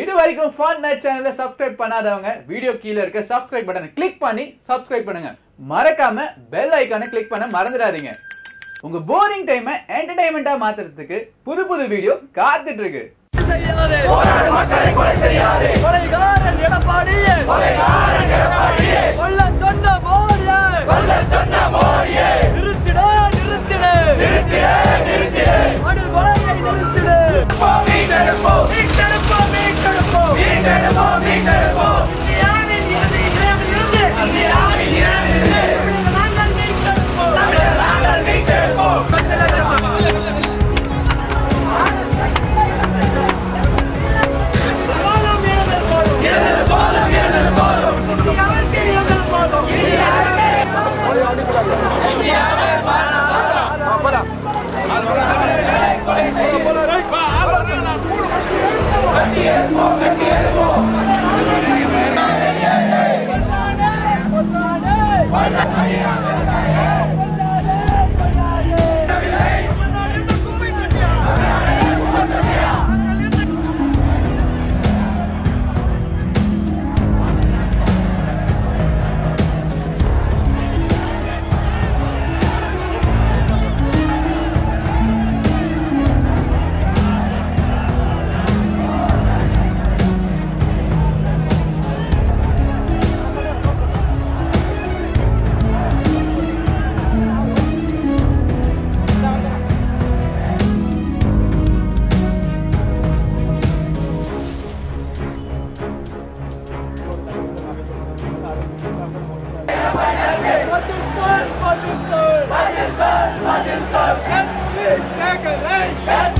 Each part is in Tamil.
இது வரைக்கும் ஃபன் நைட் சேனலை சப்ஸ்கிரைப் பண்ணாதவங்க வீடியோ கீழே இருக்க சப்ஸ்கிரைப் பட்டனை கிளிக் பண்ணி சப்ஸ்கிரைப் பண்ணுங்க. மறக்காம பெல் ஐக்கானை கிளிக் பண்ண மறந்துடாதீங்க. உங்க போரிங் டைமை என்டர்டைன்மெண்டா மாத்துறதுக்கு புது புது வீடியோ காத்துட்டு இருக்கு கொலை செய்யாதே. கொலைகாரன் எடப்பாடியே. கொலைகாரன் எடப்பாடியே. ¡Vuelve María! Pakistan, Pakistan, Pakistan, Pakistan. Every second, hey.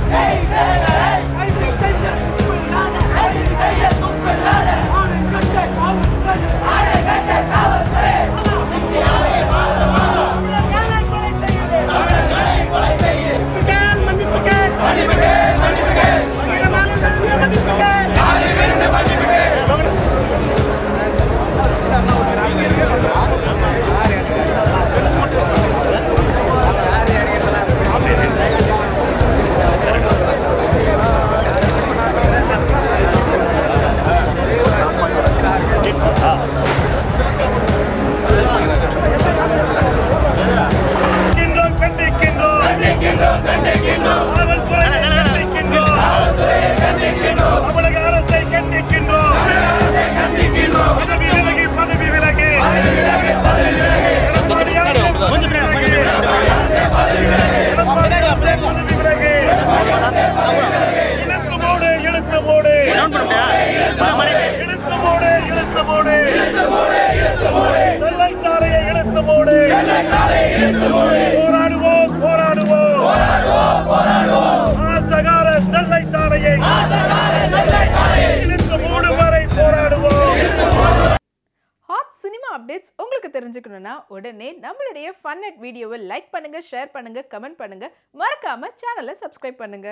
போராடுவோம். போராடுவோம் ஆசகார செல்லைச்சாலையை இழுத்து மூடு வரை போராடுவோம். ஹாட் சினிமா அப்டேட்ஸ் உங்களுக்கு தெரிஞ்சுக்கணும்னா உடனே நம்மளுடைய ஃபன் அட் வீடியோவை லைக் பண்ணுங்க ஷேர் பண்ணுங்க கமெண்ட் பண்ணுங்க. மறக்காம சேனலை சப்ஸ்கிரைப் பண்ணுங்க.